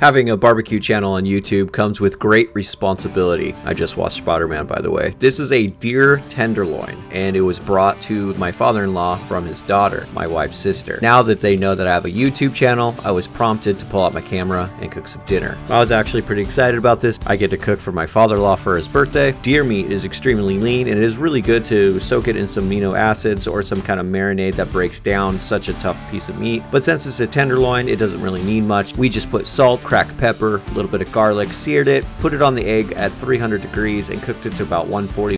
Having a barbecue channel on YouTube comes with great responsibility. I just watched Spider-Man, by the way. This is a deer tenderloin, and it was brought to my father-in-law from his daughter, my wife's sister. Now that they know that I have a YouTube channel, I was prompted to pull out my camera and cook some dinner. I was actually pretty excited about this. I get to cook for my father-in-law for his birthday. Deer meat is extremely lean, and it is really good to soak it in some amino acids or some kind of marinade that breaks down such a tough piece of meat. But since it's a tenderloin, it doesn't really need much. We just put salt, cracked pepper, a little bit of garlic, seared it, put it on the egg at 300 degrees, and cooked it to about 140